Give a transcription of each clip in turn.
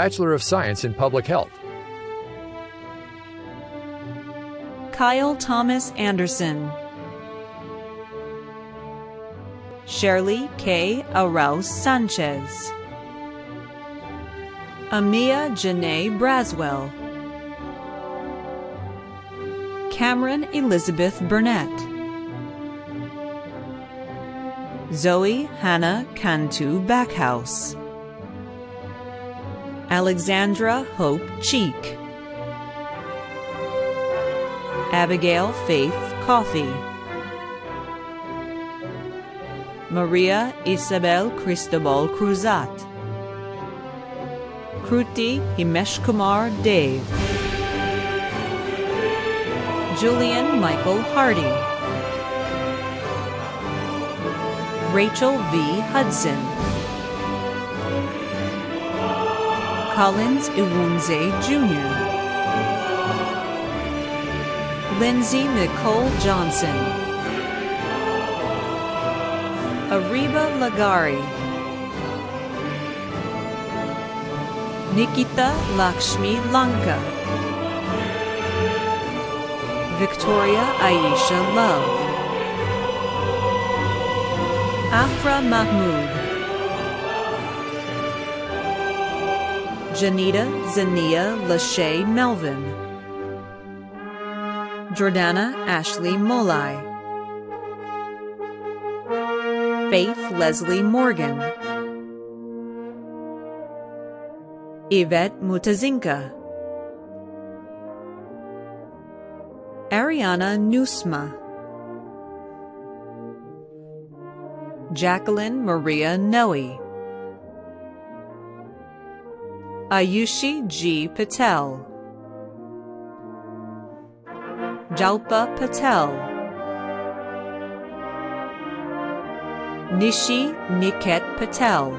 Bachelor of Science in Public Health. Kyle Thomas Anderson. Shirley K. Arauz Sanchez. Amia Janae Braswell. Cameron Elizabeth Burnett. Zoe Hannah Cantu Backhouse. Alexandra Hope Cheek. Abigail Faith Coffey. Maria Isabel Cristobal Cruzat. Kruti Himesh Kumar Dave. Julian Michael Hardy. Rachel V. Hudson. Collins Iwunze Jr. Lindsay Nicole Johnson. Ariba Lagari. Nikita Lakshmi Lanka. Victoria Aisha Love. Afra Mahmood. Janita Zania Lachey Melvin. Jordana Ashley Molai. Faith Leslie Morgan. Yvette Mutazinka. Ariana Nusma. Jacqueline Maria Noe. Ayushi G. Patel. Jalpa Patel. Nishi Niket Patel.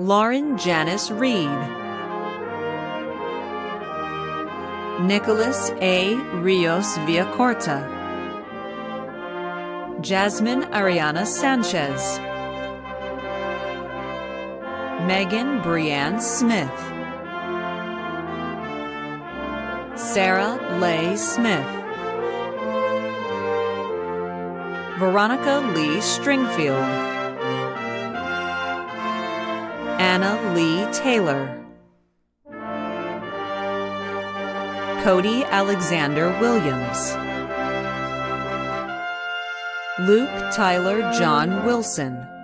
Lauren Janice Reed. Nicholas A. Rios Villacorta. Jasmine Ariana Sanchez. Megan Brianne Smith. Sarah Leigh Smith. Veronica Lee Stringfield. Anna Lee Taylor. Cody Alexander Williams. Luke Tyler John Wilson.